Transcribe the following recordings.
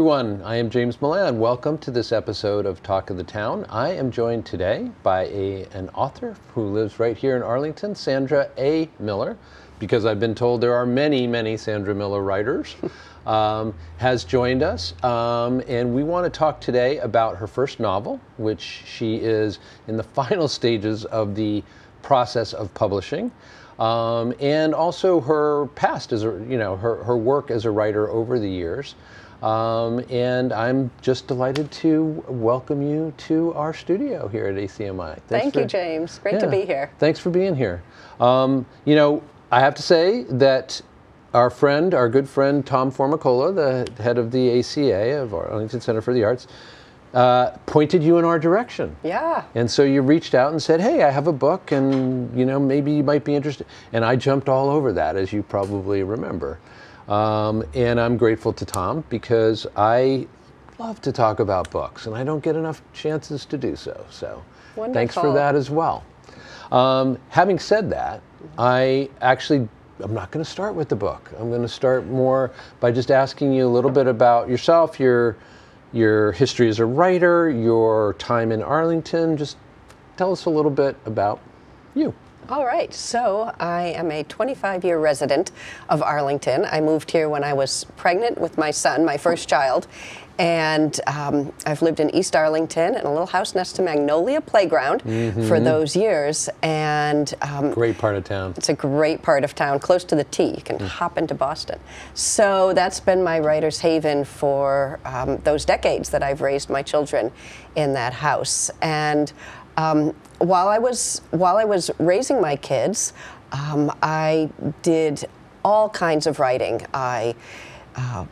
everyone. I am James Milan. Welcome to this episode of Talk of the Town. I am joined today by a, an author who lives right here in Arlington, Sandra A. Miller, because I've been told there are many, many Sandra Miller writers, um, has joined us. Um, and we want to talk today about her first novel, which she is in the final stages of the process of publishing. Um, and also her past as a, you know, her, her work as a writer over the years. Um, and I'm just delighted to welcome you to our studio here at ACMI. Thanks Thank for, you, James. Great yeah, to be here. Thanks for being here. Um, you know, I have to say that our friend, our good friend Tom Formicola, the head of the ACA of Arlington Center for the Arts, uh, pointed you in our direction. Yeah. And so you reached out and said, "Hey, I have a book, and you know maybe you might be interested." And I jumped all over that, as you probably remember. Um, and I'm grateful to Tom because I love to talk about books, and I don't get enough chances to do so. So, Wonderful. thanks for that as well. Um, having said that, I actually I'm not going to start with the book. I'm going to start more by just asking you a little bit about yourself, your your history as a writer, your time in Arlington. Just tell us a little bit about you. All right, so I am a 25 year resident of Arlington. I moved here when I was pregnant with my son, my first child, and um, I've lived in East Arlington in a little house next to Magnolia Playground mm-hmm. for those years. And um, great part of town. It's a great part of town, close to the T. You can mm. hop into Boston. So that's been my writer's haven for um, those decades that I've raised my children in that house. And um, while I was while I was raising my kids, um, I did all kinds of writing. I uh,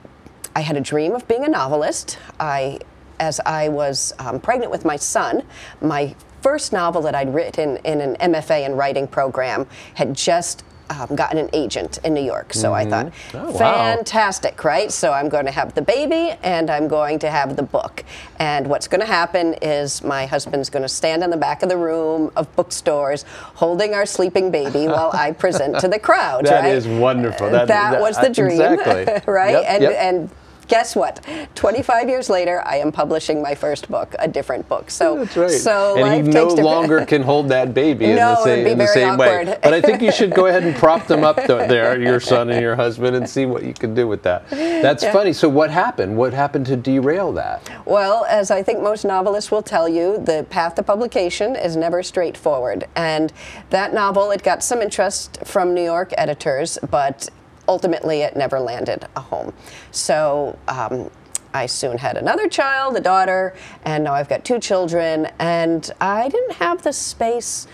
I had a dream of being a novelist. I, as I was um, pregnant with my son, my first novel that I'd written in an MFA in writing program had just um, gotten an agent in New York. So mm-hmm. I thought, oh, fantastic, right? So I'm going to have the baby and I'm going to have the book. And what's going to happen is my husband's going to stand in the back of the room of bookstores holding our sleeping baby while I present to the crowd. That right? is wonderful. That, that, that was the dream, exactly. right? Yep, and, yep. and guess what? 25 years later, I am publishing my first book, a different book. So, That's right. so and he no longer can hold that baby in no, the same, in the same way. But I think you should go ahead and prop them up there, your son and your husband, and see what you can do with that. That's yeah. funny. So what happened? What happened to derail that? Well, as I think most novelists will tell you, the path to publication is never straightforward. And that novel, it got some interest from New York editors, but ultimately it never landed a home. So um, I soon had another child, a daughter, and now I've got two children, and I didn't have the space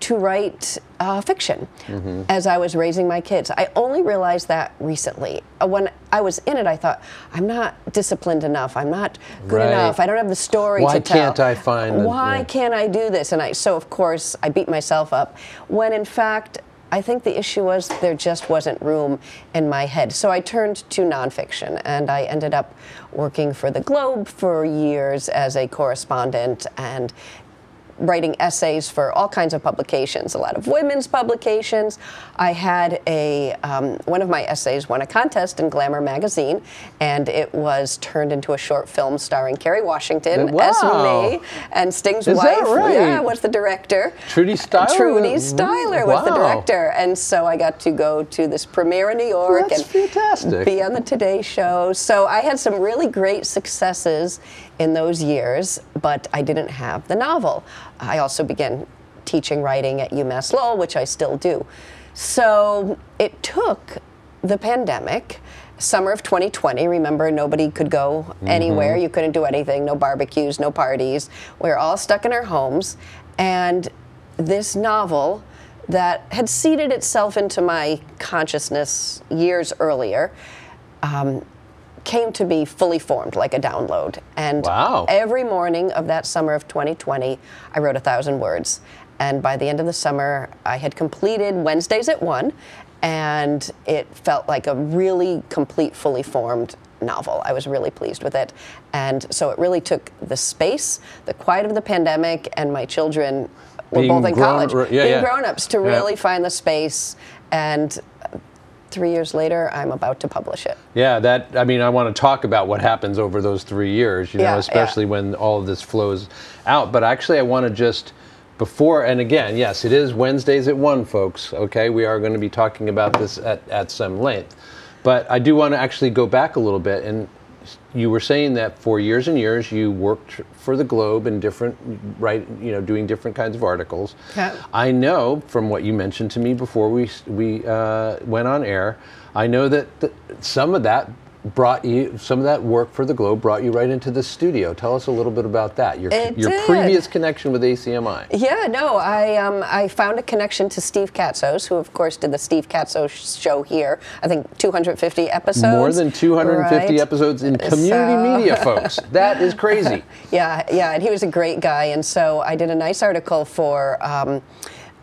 to write uh, fiction mm-hmm. as I was raising my kids. I only realized that recently. Uh, when I was in it, I thought, I'm not disciplined enough. I'm not good right. enough. I don't have the story Why to tell. Why can't I find? Why yeah. can't I do this? And I so of course I beat myself up. When in fact I think the issue was there just wasn't room in my head. So I turned to nonfiction and I ended up working for the Globe for years as a correspondent and writing essays for all kinds of publications, a lot of women's publications. I had a um, one of my essays won a contest in Glamour magazine, and it was turned into a short film starring Kerry Washington wow. as me, and Sting's Is wife. Right? Yeah, was the director. Trudy Styler. Trudy Styler was the director, and so I got to go to this premiere in New York and fantastic. be on the Today Show. So I had some really great successes in those years, but I didn't have the novel. I also began teaching writing at UMass Lowell, which I still do. So it took the pandemic, summer of 2020. Remember, nobody could go mm-hmm. anywhere. You couldn't do anything. No barbecues, no parties. We were all stuck in our homes. And this novel that had seeded itself into my consciousness years earlier um, came to be fully formed like a download. And wow. every morning of that summer of 2020, I wrote a thousand words. And by the end of the summer, I had completed Wednesdays at one, and it felt like a really complete, fully formed novel. I was really pleased with it. And so it really took the space, the quiet of the pandemic, and my children were being both in grown, college, yeah, being yeah. grown ups to really find the space and three years later, I'm about to publish it. Yeah, that, I mean, I want to talk about what happens over those three years, you know, Yeah, yeah. especially when all of this flows out. But actually, I want to just, before, and again, yes, it is Wednesdays at 1, folks, okay? We are going to be talking about this at, at some length. But I do want to actually go back a little bit. And you were saying that for years and years you worked for the Globe in different, right, you know, doing different kinds of articles. Yeah. I know from what you mentioned to me before we we uh, went on air. I know that th- some of that brought you, some of that work for the Globe brought you right into the studio. Tell us a little bit about that. Your It your did. previous connection with ACMI. Yeah, no, I um, I found a connection to Steve Katsos, who of course did the Steve Katsos show here. I think 250 episodes. More than 250 right? episodes in community So- media, folks. That is crazy. Yeah, yeah, and he was a great guy, and so I did a nice article for. Um,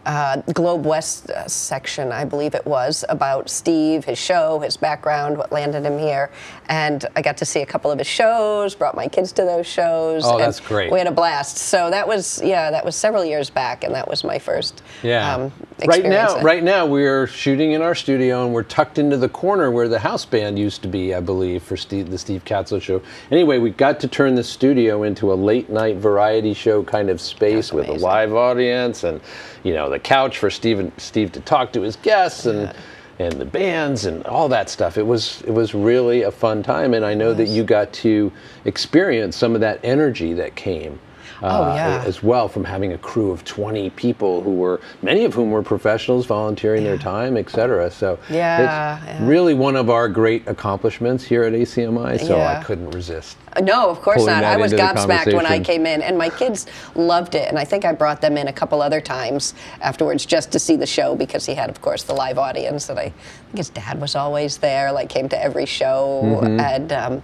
uh, Globe West uh, section, I believe it was, about Steve, his show, his background, what landed him here. And I got to see a couple of his shows, brought my kids to those shows. Oh, and that's great. We had a blast. So that was, yeah, that was several years back, and that was my first Yeah. um, right now, experience. right now we're shooting in our studio and we're tucked into the corner where the house band used to be, I believe, for Steve, the Steve Katzo show. Anyway, we got to turn the studio into a late night variety show kind of space with a live audience and you know the couch for Steve and Steve to talk to his guests and and the bands and all that stuff. It was it was really a fun time, and I know that you got to experience some of that energy that came. Uh, Oh, yeah. as well from having a crew of 20 people who were many of whom were professionals volunteering their time etc. so Yeah, it's yeah. really one of our great accomplishments here at acmi so i couldn't resist No, of course not. I was gobsmacked when I came in, and my kids loved it. And I think I brought them in a couple other times afterwards just to see the show because he had, of course, the live audience. And I think his dad was always there, like came to every show, Mm-hmm. and um,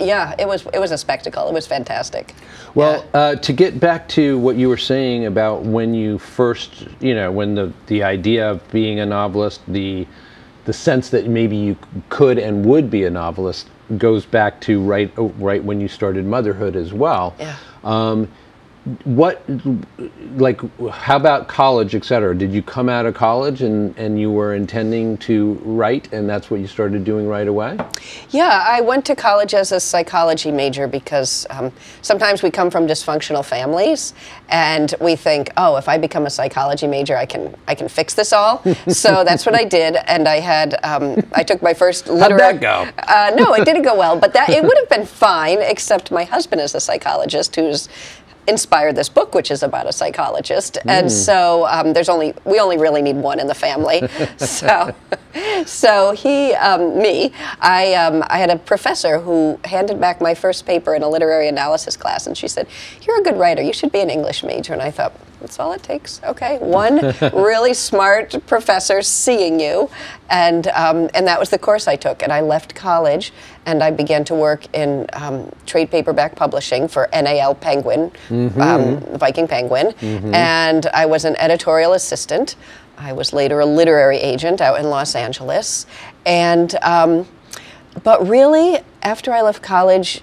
yeah, it was it was a spectacle. It was fantastic. Well, uh, to get back to what you were saying about when you first, you know, when the, the idea of being a novelist, the the sense that maybe you could and would be a novelist goes back to right oh, right when you started motherhood as well. Yeah. Um, what, like, how about college, et cetera? Did you come out of college and, and you were intending to write, and that's what you started doing right away? Yeah, I went to college as a psychology major because um, sometimes we come from dysfunctional families, and we think, oh, if I become a psychology major, I can I can fix this all. so that's what I did, and I had um, I took my first literary. that go? Uh, no, it didn't go well, but that it would have been fine, except my husband is a psychologist who's inspired this book, which is about a psychologist, and so um, there's only we only really need one in the family. so, so he, um, me, I, um, I had a professor who handed back my first paper in a literary analysis class, and she said, "You're a good writer. You should be an English major." And I thought. That's all it takes. Okay, one really smart professor seeing you, and um, and that was the course I took. And I left college, and I began to work in um, trade paperback publishing for NAL Penguin, um, Viking Penguin, and I was an editorial assistant. I was later a literary agent out in Los Angeles, and um, but really, after I left college,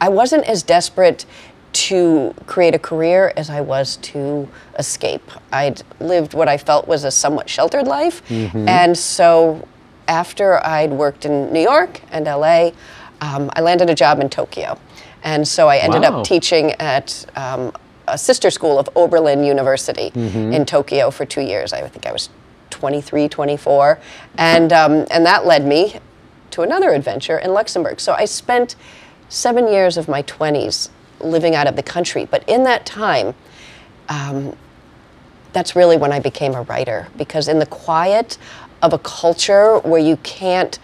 I wasn't as desperate to create a career as I was to escape. I'd lived what I felt was a somewhat sheltered life. And so after I'd worked in New York and LA, um, I landed a job in Tokyo. And so I ended Wow. up teaching at um, a sister school of Oberlin University in Tokyo for two years. I think I was 23, 24. And, um, and that led me to another adventure in Luxembourg. So I spent seven years of my 20s living out of the country. But in that time, um, that's really when I became a writer because in the quiet of a culture where you can't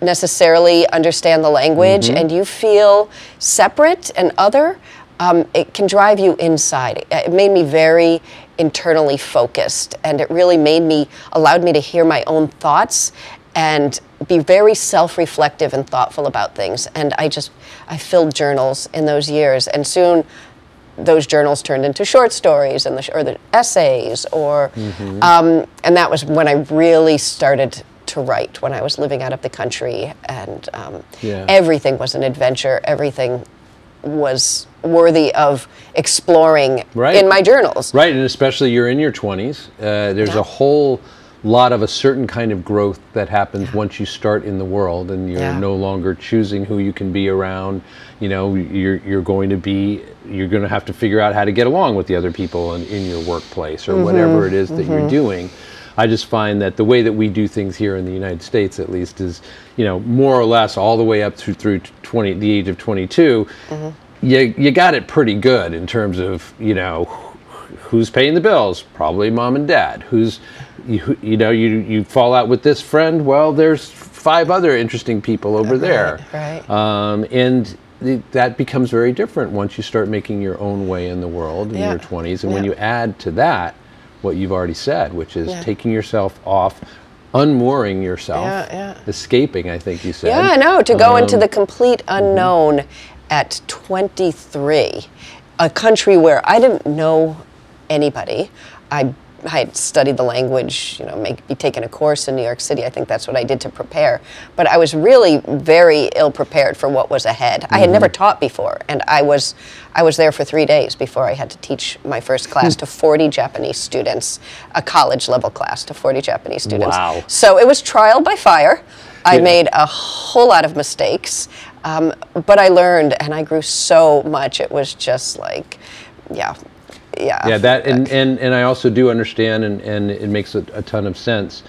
necessarily understand the language and you feel separate and other, um, it can drive you inside. It made me very internally focused and it really made me, allowed me to hear my own thoughts and be very self-reflective and thoughtful about things. And I just, I filled journals in those years and soon those journals turned into short stories and the, or the essays or um, and that was when i really started to write when i was living out of the country and um, Yeah. everything was an adventure everything was worthy of exploring Right. in my journals Right, and especially you're in your 20s. Uh, there's Yeah. a whole lot of a certain kind of growth that happens once you start in the world and you're Yeah. no longer choosing who you can be around you know you're you're going to be you're going to have to figure out how to get along with the other people in, in your workplace or mm-hmm. whatever it is that you're mm-hmm. doing I just find that the way that we do things here in the United States, at least, is you know more or less all the way up through through 20 the age of 22. Mm-hmm. You you got it pretty good in terms of you know who's paying the bills? Probably mom and dad. Who's you, you know you you fall out with this friend? Well, there's five other interesting people over there. right. Um, and the, that becomes very different once you start making your own way in the world in Yeah. your 20s. And when you add to that what you've already said, which is Yeah. taking yourself off, unmooring yourself, Yeah, yeah. escaping, I think you said. Yeah, I know. To go into Um, the complete unknown at 23, a country where I didn't know anybody. I had studied the language, you know, maybe taken a course in New York City. I think that's what I did to prepare. But I was really very ill prepared for what was ahead. I had never taught before, and I was I was there for three days before I had to teach my first class to 40 Japanese students, a college level class to 40 Japanese students. Wow. So it was trial by fire. I Yeah. made a whole lot of mistakes, um, but I learned and I grew so much. It was just like, yeah, yeah. yeah that and, and and i also do understand and and it makes a, a ton of sense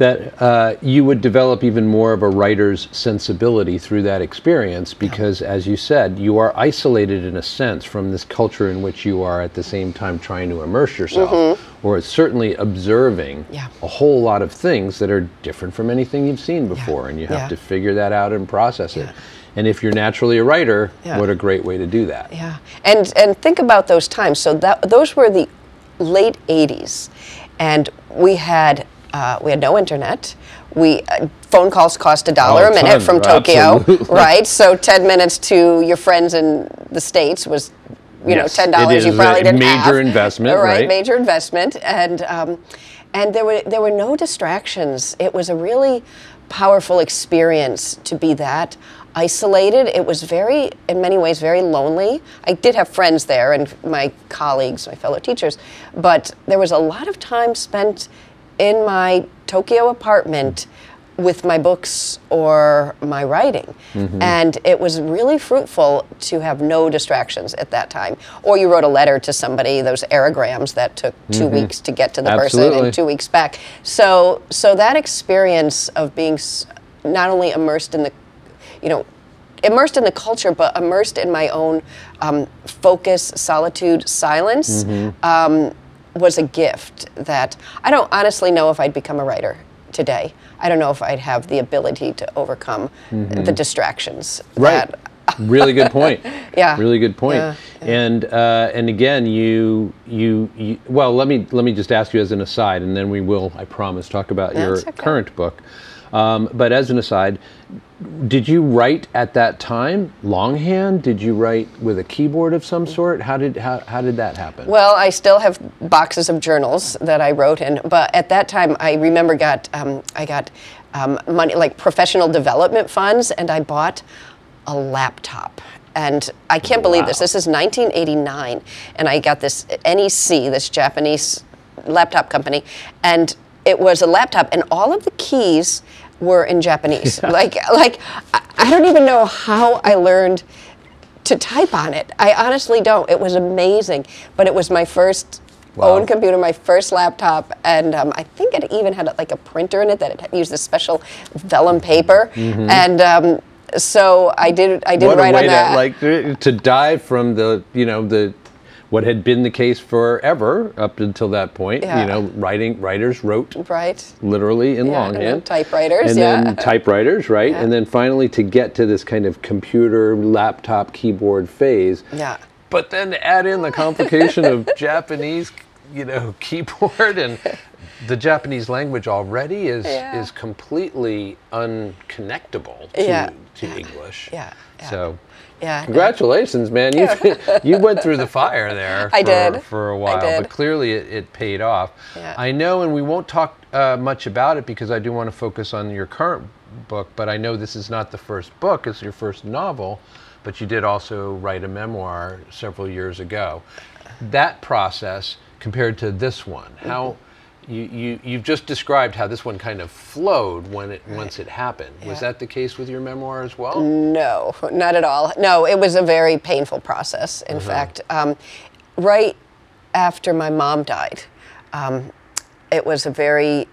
that uh, you would develop even more of a writer's sensibility through that experience because as you said you are isolated in a sense from this culture in which you are at the same time trying to immerse yourself or certainly observing Mm-hmm. Yeah. a whole lot of things that are different from anything you've seen before and you have Yeah. to figure that out and process it and if you're naturally a writer Yeah. what a great way to do that Yeah, and and think about those times. So that those were the late '80s, and we had uh, we had no internet. We uh, phone calls cost a dollar Oh, a minute ton, from Tokyo, absolutely. right? So ten minutes to your friends in the states was. You know, ten dollars you probably a didn't major have. investment, right? right? Major investment, and um, and there were there were no distractions. It was a really powerful experience to be that isolated. It was very, in many ways, very lonely. I did have friends there and my colleagues, my fellow teachers, but there was a lot of time spent in my Tokyo apartment with my books or my writing. And it was really fruitful to have no distractions at that time. Or you wrote a letter to somebody, those aerograms that took 2 weeks to get to the person and two weeks back. So, so that experience of being s- not only immersed in the, you know, immersed in the culture, but immersed in my own um, focus, solitude, silence, um, was a gift that I don't honestly know if I'd become a writer today. I don't know if I'd have the ability to overcome the distractions. Right. That, really good point. Yeah. Really good point. Yeah, And uh, and again, you, you you well, let me let me just ask you as an aside, and then we will, I promise, talk about your okay. current book. Um, but as an aside, did you write at that time longhand? Did you write with a keyboard of some sort? How did how, how did that happen? Well, I still have boxes of journals that I wrote in, but at that time, I remember got um, I got um, money like professional development funds, and I bought a laptop. And I can't believe this. This is 1989, and I got this NEC, this Japanese laptop company, and it was a laptop, and all of the keys were in Japanese. Like, like I don't even know how I learned to type on it. I honestly don't. It was amazing, but it was my first Wow. own computer, my first laptop, and um, I think it even had like a printer in it that it used this special vellum paper, and um, so I did. I did Mm-hmm. what write a way on that. to like to, to dive from the you know the what had been the case forever up until that point. Yeah. You know, writing writers wrote right. literally in Yeah, longhand. then typewriters, And yeah. then typewriters, right? And then finally to get to this kind of computer, laptop, keyboard phase. Yeah. But then to add in the complication of Japanese, you know, keyboard and the Japanese language already is Yeah. is completely unconnectable to, Yeah. to English. Yeah, yeah. So Yeah. Congratulations, man! You you went through the fire there. For, I did. for a while, but clearly it, it paid off. Yeah. I know, and we won't talk uh, much about it because I do want to focus on your current book. But I know this is not the first book; it's your first novel. But you did also write a memoir several years ago. That process compared to this one, how you, you, you've just described how this one kind of flowed when it once it happened. Was that the case with your memoir as well? No, not at all. No, it was a very painful process. In fact, um, right after my mom died, um, it was a very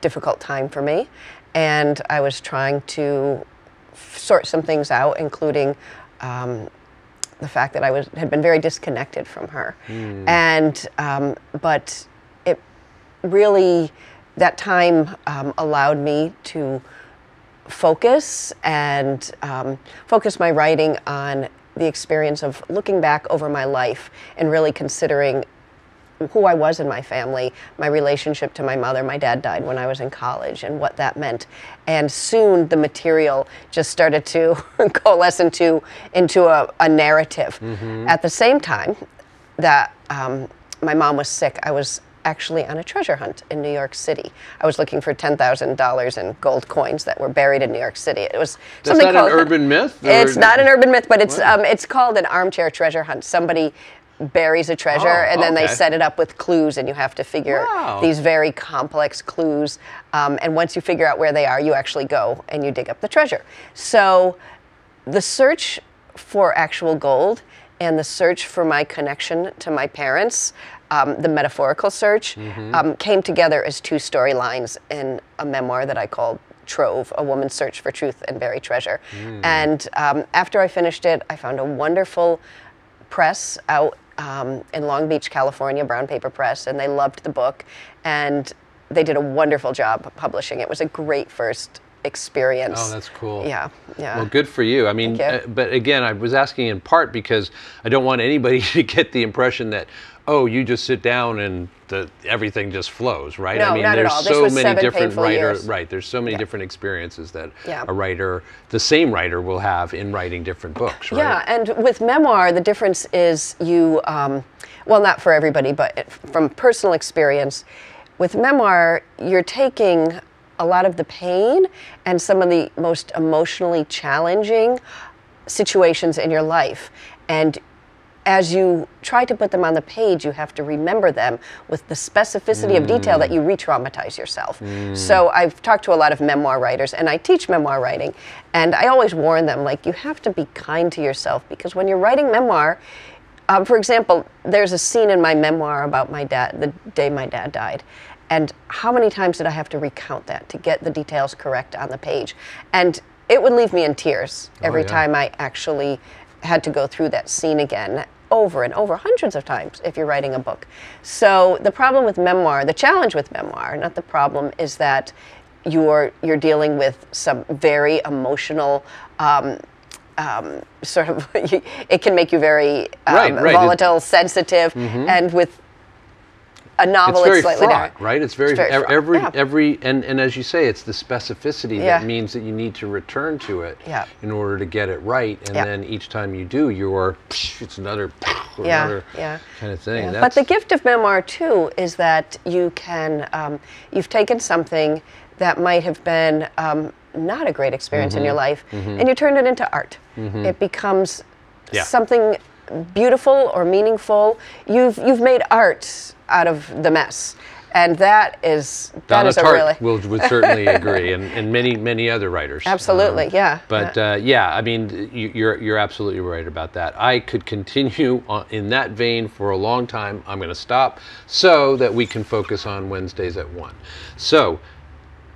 difficult time for me, and I was trying to f- sort some things out, including. Um, the fact that I was had been very disconnected from her, and um, but really that time um, allowed me to focus and um, focus my writing on the experience of looking back over my life and really considering who I was in my family, my relationship to my mother. My dad died when I was in college, and what that meant. And soon the material just started to coalesce into into a, a narrative. At the same time that um, my mom was sick, I was actually on a treasure hunt in New York City. I was looking for ten thousand dollars in gold coins that were buried in New York City. It was Is something that an urban myth? it's not an urban myth, but it's um, it's called an armchair treasure hunt. Somebody buries a treasure Oh, and then they set it up with clues, and you have to figure Wow. these very complex clues. Um, and once you figure out where they are, you actually go and you dig up the treasure. So the search for actual gold and the search for my connection to my parents, um, the metaphorical search, um, came together as two storylines in a memoir that I called Trove, A Woman's Search for Truth and Buried Treasure. And um, after I finished it, I found a wonderful press out um, in Long Beach, California, Brown Paper Press, and they loved the book. And they did a wonderful job publishing. It was a great first experience. Oh, that's cool. Yeah, yeah. Well, good for you. I mean, you. uh, but again, I was asking in part because I don't want anybody to get the impression that, oh, you just sit down and the, everything just flows, right? I No, mean, not at there's all. This so was many seven different painful writer, years. right? There's so many Yeah. different experiences that Yeah. a writer, the same writer, will have in writing different books, right? Yeah, and with memoir, the difference is you, um, well, not for everybody, but from personal experience, with memoir, you're taking a lot of the pain and some of the most emotionally challenging situations in your life. And as you try to put them on the page, you have to remember them with the specificity of detail that you re traumatize yourself. So I've talked to a lot of memoir writers and I teach memoir writing. And I always warn them like, you have to be kind to yourself because when you're writing memoir, um, for example, there's a scene in my memoir about my dad, the day my dad died. And how many times did I have to recount that to get the details correct on the page? And it would leave me in tears every yeah. time I actually had to go through that scene again over and over hundreds of times if you're writing a book. So the problem with memoir, the challenge with memoir, not the problem, is that you're you're dealing with some very emotional um, um, sort of it can make you very um, Right, right. Volatile, sensitive, and with a novel, it's very slightly fraught, different. right? It's very, very ev- fraught, every yeah. every and and as you say, it's the specificity Yeah. that means that you need to return to it Yeah. in order to get it right, and then each time you do, you're it's another Yeah, another yeah. kind of thing. But the gift of memoir too is that you can um, you've taken something that might have been um, not a great experience in your Mm-hmm. life, and you turned it into art. It becomes something beautiful or meaningful. You've you've made art out of the mess, and that is that Donna is Tartt really will, would certainly agree, and, and many many other writers. absolutely Um, yeah. But yeah. uh, yeah, I mean, you, you're you're absolutely right about that. I could continue on, in that vein for a long time. I'm going to stop so that we can focus on Wednesdays at one. So,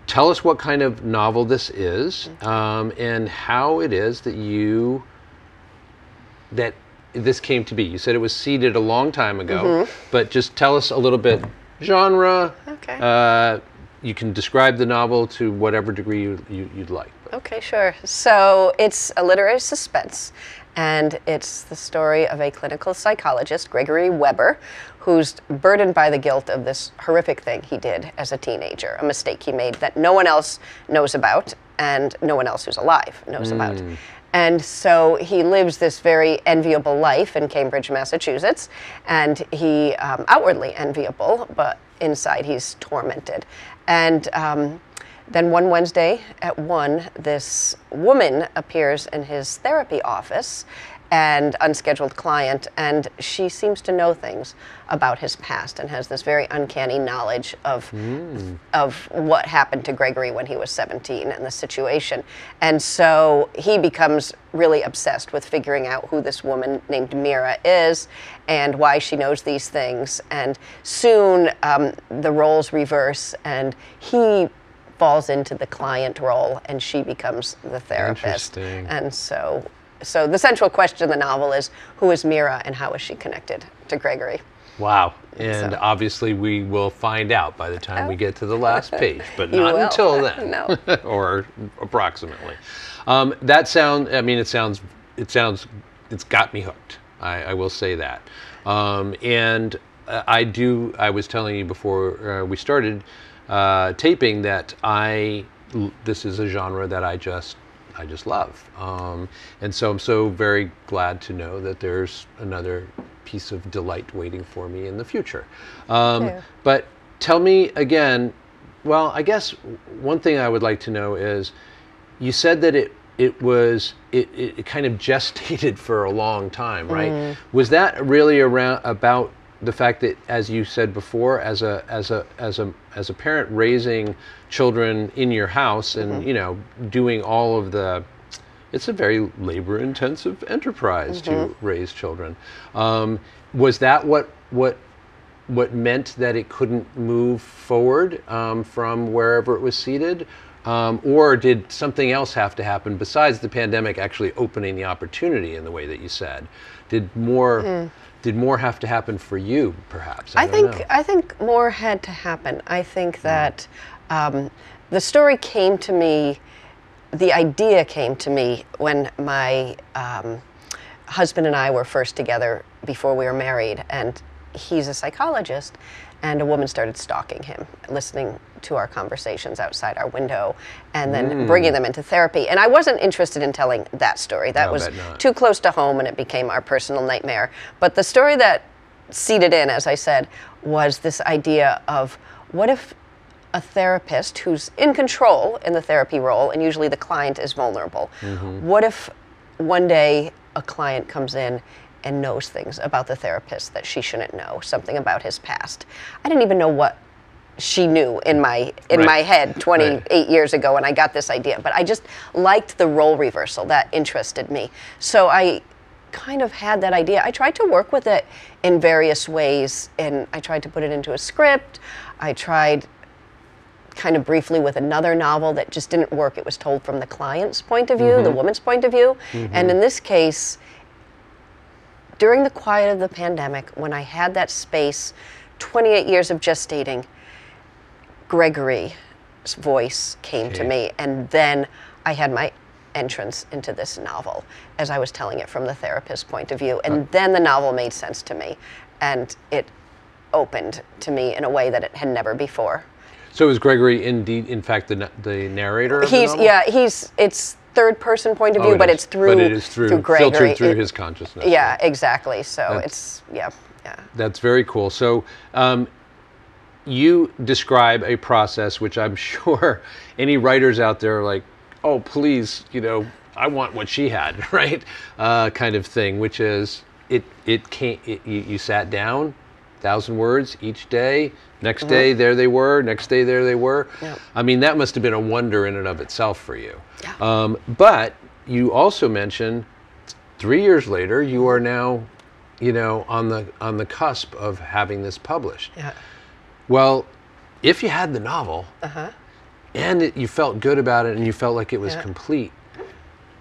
tell us what kind of novel this is, um, and how it is that you that this came to be. You said it was seeded a long time ago, but just tell us a little bit genre. Okay. Uh, you can describe the novel to whatever degree you, you, you'd like. Okay, sure. So it's a literary suspense, and it's the story of a clinical psychologist, Gregory Weber, who's burdened by the guilt of this horrific thing he did as a teenager, a mistake he made that no one else knows about, and no one else who's alive knows about. And so he lives this very enviable life in Cambridge, Massachusetts, and he um, outwardly enviable, but inside he's tormented. And um, then one Wednesday at one, this woman appears in his therapy office and unscheduled client, and she seems to know things about his past and has this very uncanny knowledge of of what happened to Gregory when he was 17 and the situation. And so he becomes really obsessed with figuring out who this woman named Mira is and why she knows these things. And soon um, the roles reverse, and he falls into the client role, and she becomes the therapist. Interesting. And so, so the central question of the novel is who is Mira and how is she connected to Gregory? Wow. And So- obviously, we will find out by the time we get to the last page, but not will. until then. No. or approximately. Um, that sound. I mean, it sounds. It sounds. It's got me hooked. I, I will say that. Um, and uh, I do. I was telling you before uh, we started uh, taping that I. This is a genre that I just. I just love. Um, and so I'm so very glad to know that there's another piece of delight waiting for me in the future. Um, Yeah. but tell me again, well, I guess one thing I would like to know is you said that it it was it, it, it kind of gestated for a long time, right? Was that really around about the fact that as you said before as a as a as a as a parent raising children in your house and you know doing all of the it's a very labor intensive enterprise to raise children. Um, was that what what what meant that it couldn't move forward um, from wherever it was seated? Um, or did something else have to happen besides the pandemic actually opening the opportunity in the way that you said? Did more did more have to happen for you, perhaps? I don't think know. I think more had to happen. I think that um, the story came to me, the idea came to me when my um, husband and I were first together before we were married, and he's a psychologist, and a woman started stalking him, listening to our conversations outside our window, and then hmm. bringing them into therapy. And I wasn't interested in telling that story. That I'll was too close to home, and it became our personal nightmare. But the story that seeded in, as I said, was this idea of what if a therapist who's in control in the therapy role, and usually the client is vulnerable, mm-hmm. what if one day a client comes in and knows things about the therapist that she shouldn't know, something about his past? I didn't even know what she knew in my in Right. my head 28 years ago when I got this idea, but I just liked the role reversal that interested me. So I kind of had that idea. I tried to work with it in various ways, and I tried to put it into a script. I tried kind of briefly with another novel that just didn't work. It was told from the client's point of view, the mm-hmm. woman's point of view. And mm-hmm. in this case, during the quiet of the pandemic, when I had that space, 28 years of gestating, Gregory's voice came to me. And then I had my entrance into this novel as I was telling it from the therapist's point of view. And then the novel made sense to me. And it opened to me in a way that it had never before. So is Gregory indeed, in fact, the the narrator? Of the He's novel? yeah, he's it's third person point of Oh, view, it but it's through But it is through, Gregory. filtered through It- his consciousness. Yeah, exactly. So That's- it's yeah, yeah. That's very cool. So, um, you describe a process which I'm sure any writers out there are like, oh, please, you know, I want what she had, right? Uh, kind of thing, which is it, it can't, it, you, you sat down, thousand words each day. Next day, there they were. Next day, there they were. I mean, that must have been a wonder in and of itself for you. Yeah. Um, but you also mentioned three years later, you are now, you know, on the on the cusp of having this published. Yeah. Well, if you had the novel Uh-huh. and it, you felt good about it and you felt like it was Yeah. complete,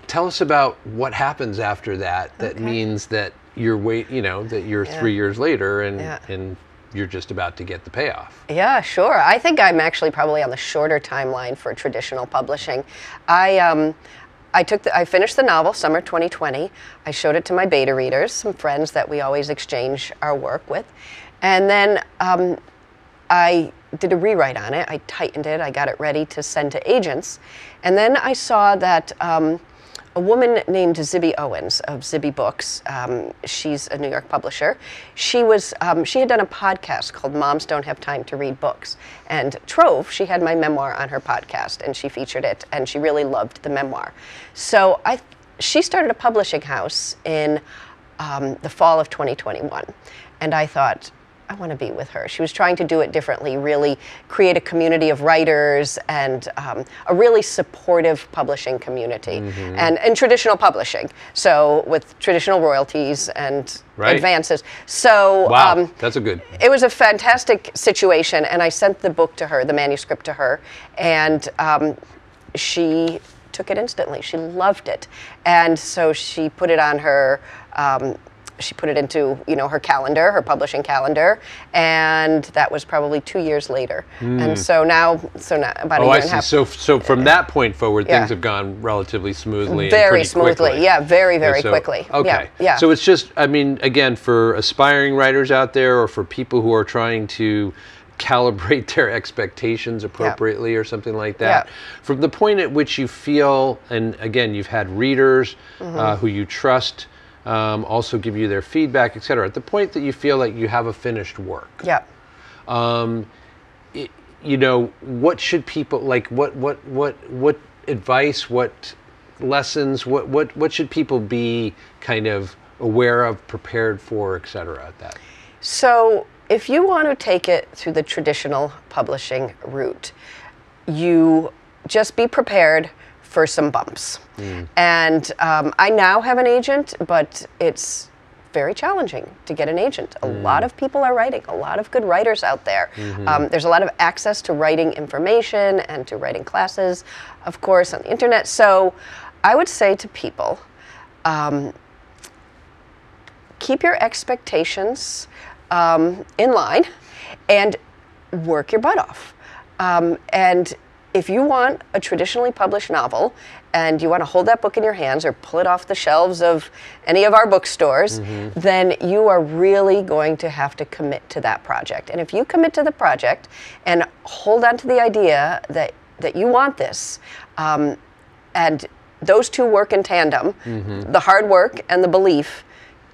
tell us about what happens after that. That Okay. means that you're wait, you know, that you're Yeah. three years later and Yeah. and you're just about to get the payoff. Yeah, sure. I think I'm actually probably on the shorter timeline for traditional publishing. I um, I took the, I finished the novel summer 2020. I showed it to my beta readers, some friends that we always exchange our work with, and then um, I did a rewrite on it. I tightened it. I got it ready to send to agents, and then I saw that. Um, a woman named Zibby Owens of Zibby Books. Um, she's a New York publisher. She was um, she had done a podcast called "Moms Don't Have Time to Read Books," and Trove. She had my memoir on her podcast, and she featured it, and she really loved the memoir. So I she started a publishing house in um, the fall of 2021. And I thought, I want to be with her. She was trying to do it differently, really create a community of writers and um, a really supportive publishing community Mm-hmm. and, and traditional publishing. So, with traditional royalties and Right. advances. So, Wow, um, that's a good. it was a fantastic situation, and I sent the book to her, the manuscript to her, and um, she took it instantly. She loved it, and so she put it on her. She put it into you know her calendar, her publishing calendar, and that was probably two years later. And so now, so now about a Hmm. Oh, year I and a see. half. So, so from that point forward, Yeah. things have gone relatively smoothly. and very pretty smoothly, quickly. yeah, very very so- quickly. Okay. Yeah, yeah. So it's just, I mean, again, for aspiring writers out there, or for people who are trying to calibrate their expectations appropriately, or something like that. Yeah. From the point at which you feel, and again, you've had readers Mm-hmm. uh, who you trust. Um, also give you their feedback, et cetera. At the point that you feel like you have a finished work, yeah. you know what should people like what what what what advice what lessons what what what should people be kind of aware of prepared for et cetera at that So, if you want to take it through the traditional publishing route, you just be prepared for some bumps. And um, I now have an agent, but it's very challenging to get an agent. A lot of people are writing, a lot of good writers out there. Um, there's a lot of access to writing information and to writing classes, of course, on the internet. So, I would say to people, keep your expectations um, in line and work your butt off. Um, and if you want a traditionally published novel and you want to hold that book in your hands or pull it off the shelves of any of our bookstores, then you are really going to have to commit to that project. And if you commit to the project and hold on to the idea that, that you want this, um, and those two work in tandem the hard work and the belief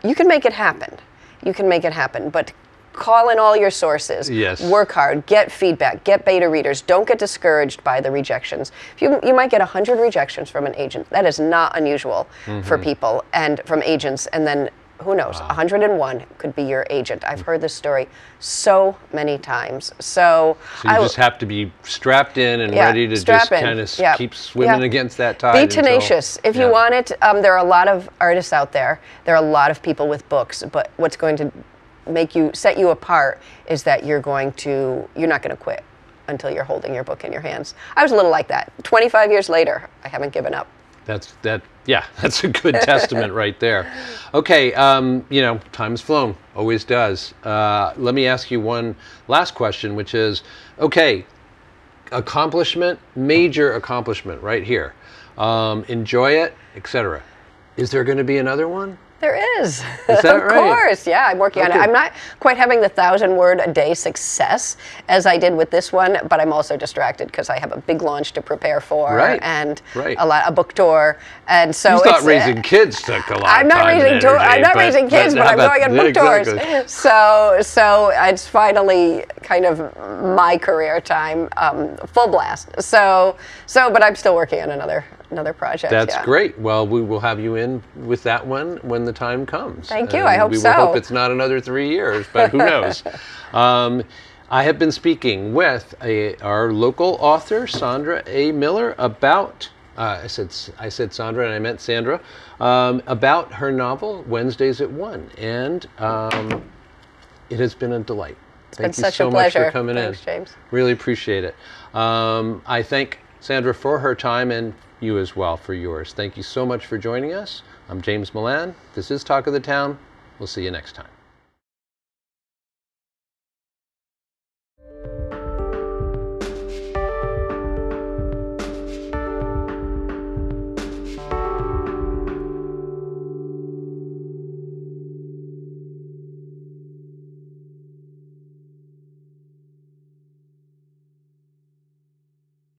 you can make it happen. You can make it happen. But call in all your sources. Yes. work hard. Get feedback. Get beta readers. Don't get discouraged by the rejections. If you, you might get 100 rejections from an agent. That is not unusual for people and from agents. And then who knows? 101 could be your agent. I've heard this story so many times. So, so you I- just have to be strapped in and yeah, ready to just kind of Yeah, keep swimming yeah. against that tide Be until- tenacious. if you want it, um, there are a lot of artists out there. There are a lot of people with books, but what's going to make you set you apart is that you're going to you're not going to quit until you're holding your book in your hands. I was a little like that. 25 years later, I haven't given up. That's that. Yeah, that's a good testament right there. Okay, um, you know, time's flown, always does. Uh, let me ask you one last question, which is, okay, accomplishment, major accomplishment, right here. Um, enjoy it, etc. Is there going to be another one? There is. Is that of right? course, yeah. I'm working on it. I'm not quite having the thousand word a day success as I did with this one, but I'm also distracted because I have a big launch to prepare for Right, and right. a lot a book tour, and so it's thought raising kids took a lot I'm of not time raising tour, I'm not but- raising kids, but, how I'm going on book exactly. tours. So so it's finally kind of my career time, um, full blast. So so, but I'm still working on another another project. That's yeah. great. Well, we will have you in with that one when the time comes. Thank you. I hope we so. will hope it's not another three years, but who knows? um, I have been speaking with a, our local author, Sandra A. Miller, about. Uh, I said I said Sandra, and I meant Sandra, um, about her novel Wednesdays at One, and um, it has been a delight. Thank been you such so a much for coming Thanks, in. James. Really appreciate it. Um, I thank Sandra for her time and you as well for yours. Thank you so much for joining us. I'm James Milan. This is Talk of the Town. We'll see you next time.